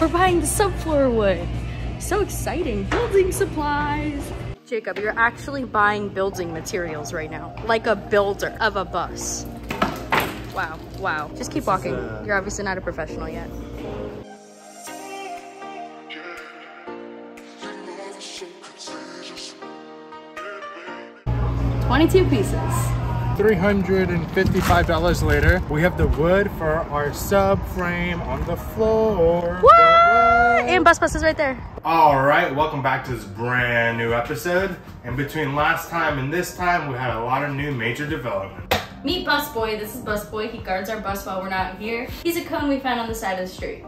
We're buying the subfloor wood. So exciting, building supplies. Jacob, you're actually buying building materials right now, like a builder of a bus. Wow, wow. Just keep walking. uh, You're obviously not a professional yet. Twenty-two pieces. $355 later, we have the wood for our subframe on the floor. What? And bus bus is right there. All right, welcome back to this brand new episode. And between last time and this time, we had a lot of new major developments. Meet Bus Boy. This is Bus Boy. He guards our bus while we're not here. He's a cone we found on the side of the street.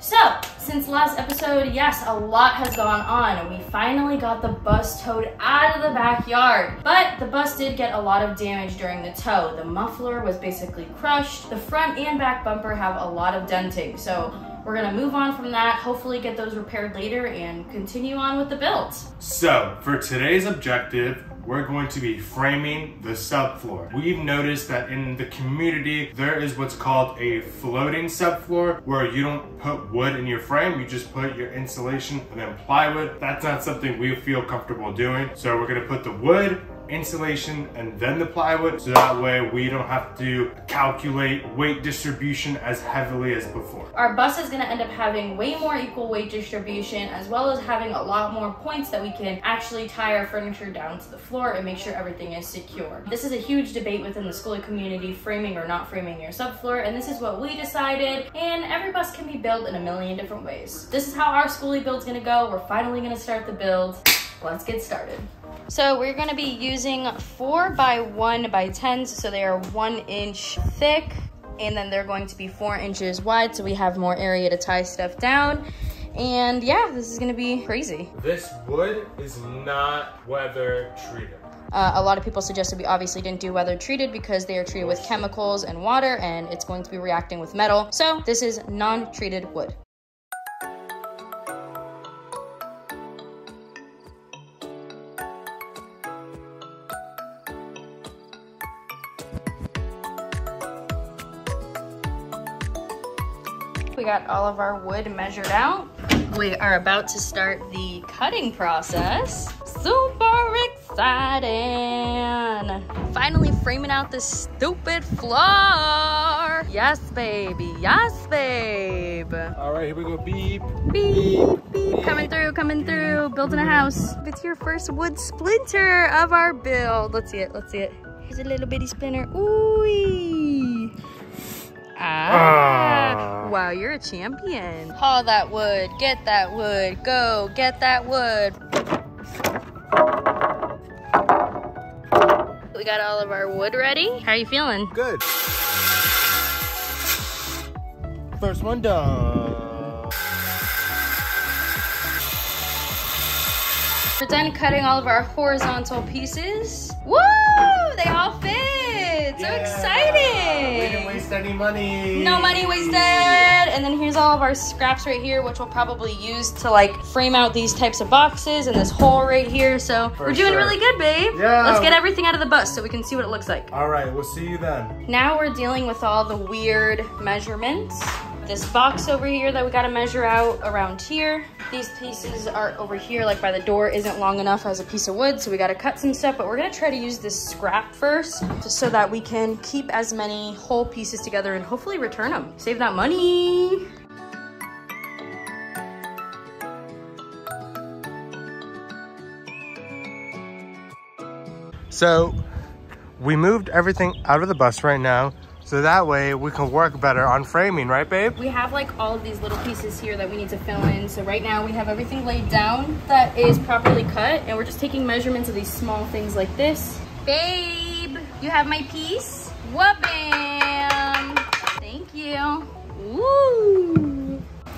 So, since last episode, yes, a lot has gone on. We finally got the bus towed out of the backyard. But the bus did get a lot of damage during the tow. The muffler was basically crushed. The front and back bumper have a lot of denting. So, we're gonna move on from that, hopefully get those repaired later and continue on with the build. So, for today's objective, we're going to be framing the subfloor. We've noticed that in the community, there is what's called a floating subfloor where you don't put wood in your frame, you just put your insulation and then plywood. That's not something we feel comfortable doing. So we're gonna put the wood, insulation, and then the plywood so that way we don't have to calculate weight distribution as heavily as before. Our bus is gonna end up having way more equal weight distribution as well as having a lot more points that we can actually tie our furniture down to the floor and make sure everything is secure. This is a huge debate within the skoolie community, framing or not framing your subfloor, and this is what we decided, and every bus can be built in a million different ways. This is how our skoolie build's gonna go. We're finally gonna start the build. Let's get started. So we're gonna be using four by one by 10s, so they are one inch thick, and then they're going to be four inches wide, so we have more area to tie stuff down. And yeah, this is gonna be crazy. This wood is not weather treated. Uh, a lot of people suggested we obviously didn't do weather treated because they are treated with chemicals and water, and it's going to be reacting with metal. So this is non-treated wood. We got all of our wood measured out. We are about to start the cutting process. Super exciting! Finally framing out this stupid floor. Yes, baby. Yes, babe. All right, here we go. Beep. Beep, beep. Coming through, coming through. Building a house. It's your first wood splinter of our build. Let's see it. Let's see it. Here's a little bitty splinter. Ooh. Ah. Ah. Wow, you're a champion. Haul that wood. Get that wood. Go. Get that wood. We got all of our wood ready. How are you feeling? Good. First one done. We're done cutting all of our horizontal pieces. Woo! They all fit. So We didn't waste any money. No money wasted. And then here's all of our scraps right here, which we'll probably use to like frame out these types of boxes and this hole right here. So For we're doing sure. really good, babe. Yeah. Let's get everything out of the bus so we can see what it looks like. All right, we'll see you then. Now we're dealing with all the weird measurements. This box over here that we gotta measure out around here. These pieces are over here, like by the door, isn't long enough as a piece of wood, so we gotta cut some stuff, but we're gonna try to use this scrap first, so that we can keep as many whole pieces together and hopefully return them. Save that money. So, we moved everything out of the bus right now, so that way we can work better on framing, right, babe? We have like all of these little pieces here that we need to fill in. So right now we have everything laid down that is properly cut and we're just taking measurements of these small things like this. Babe, you have my piece? Wha-bam! Thank you. Woo!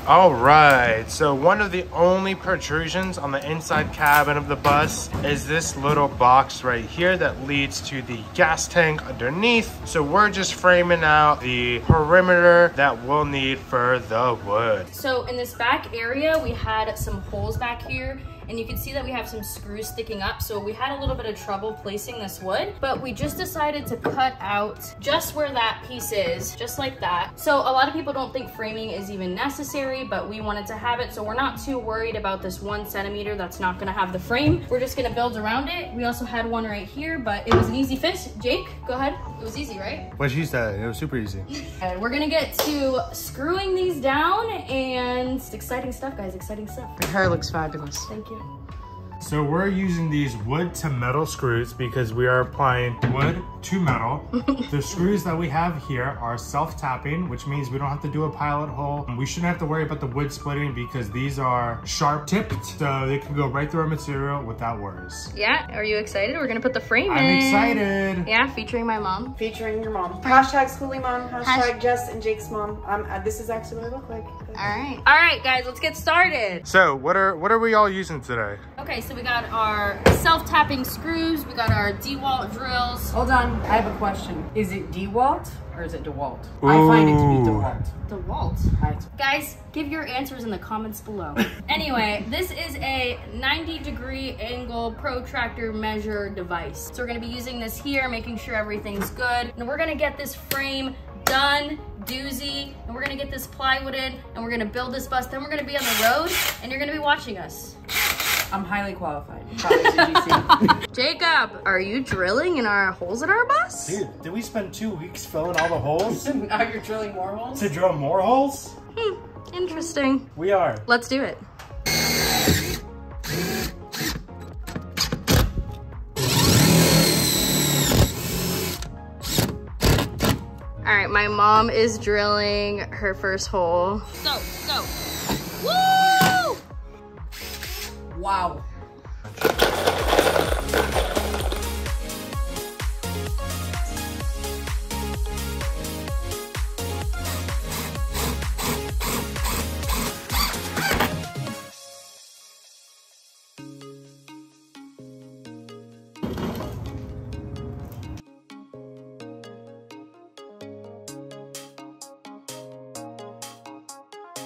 All right, so one of the only protrusions on the inside cabin of the bus is this little box right here that leads to the gas tank underneath. So we're just framing out the perimeter that we'll need for the wood. So in this back area, we had some holes back here and you can see that we have some screws sticking up. So we had a little bit of trouble placing this wood, but we just decided to cut out just where that piece is, just like that. So a lot of people don't think framing is even necessary, but we wanted to have it. So we're not too worried about this one centimeter that's not gonna have the frame. We're just gonna build around it. We also had one right here, but it was an easy fit. Jake, go ahead. It was easy, right? What she said, it was super easy. And we're gonna get to screwing these down and it's exciting stuff, guys, exciting stuff. Your hair looks fabulous. Thank you. So we're using these wood to metal screws because we are applying wood to metal. the screws that we have here are self-tapping, which means we don't have to do a pilot hole. We shouldn't have to worry about the wood splitting because these are sharp tipped, so they can go right through our material without worries. Yeah, are you excited? We're gonna put the frame in. I'm in. excited. Yeah, featuring my mom. Featuring your mom. Hashtag Skoolie Mom. Hashtag Hash- Jess and Jake's mom. Um, uh, this is actually what I look like. All right. All right, guys, let's get started. So what are what are we all using today? Okay, so we got our self-tapping screws, we got our DeWalt drills. Hold on, I have a question. Is it DeWalt or is it DeWalt? I find it to be Ooh. DeWalt. DeWalt. Right. Guys, give your answers in the comments below. anyway, this is a 90 degree angle protractor measure device. So we're gonna be using this here, making sure everything's good. And we're gonna get this frame done, doozy, and we're gonna get this plywood in, and we're gonna build this bus. Then we're gonna be on the road, and you're gonna be watching us. I'm highly qualified. Probably to Jacob, are you drilling in our holes in our bus? Dude, did we spend two weeks filling all the holes DC. now you're drilling more holes? to drill more holes? Hmm, interesting. We are. Let's do it. All right, my mom is drilling her first hole. Go, go. Woo! Wow.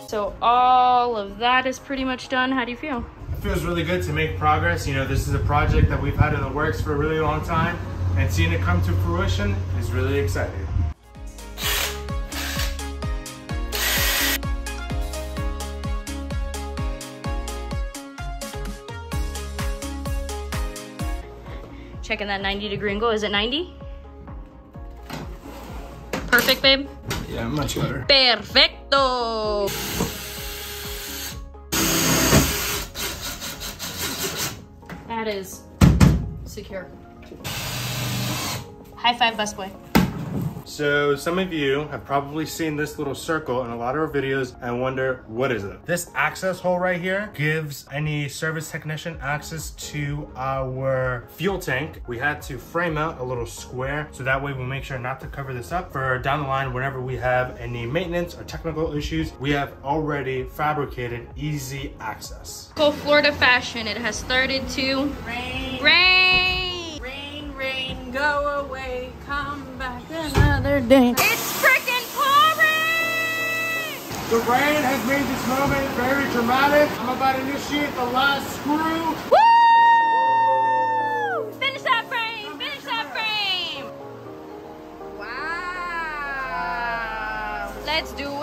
So all of that is pretty much done. How do you feel? It feels really good to make progress. You know, this is a project that we've had in the works for a really long time, and seeing it come to fruition is really exciting. Checking that 90 degree angle. Is it 90? Perfect, babe. Yeah, much better. Perfecto. That is secure. High five, busboy. So some of you have probably seen this little circle in a lot of our videos and wonder, what is it? This access hole right here gives any service technician access to our fuel tank. We had to frame out a little square so that way we'll make sure not to cover this up for down the line whenever we have any maintenance or technical issues, we have already fabricated easy access. Go Florida fashion. It has started to Rain, rain. rain, rain, go away, come back another day. It's freaking pouring! The rain has made this moment very dramatic. I'm about to initiate the last screw. Woo! Finish that frame! Finish that frame! Wow! Let's do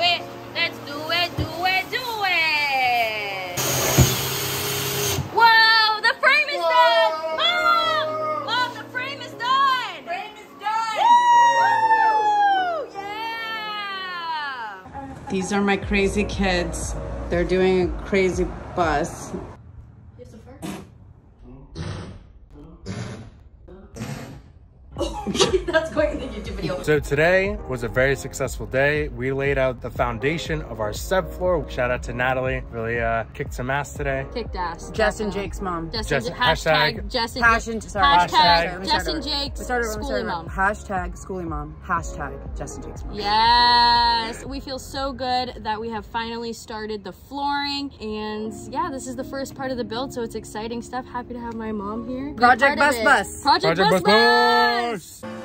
These are my crazy kids. They're doing a crazy bus. That's going in the YouTube video. So today was a very successful day. We laid out the foundation of our subfloor. Shout out to Natalie. Really uh, kicked some ass today. Kicked ass. Jess and Jake's mom. Jess, Jess- and, hashtag, hashtag- Jess and Passion, sorry. Hashtag, Hashtag- Let Jess and over. Jake's We started- let me skoolie mom. Hashtag skoolie mom. Hashtag Jess and Jake's mom. Yes, we feel so good that we have finally started the flooring, and yeah, this is the first part of the build, so it's exciting stuff. Happy to have my mom here. Project Bus. Bus. Project, Project Bus Bus Bus.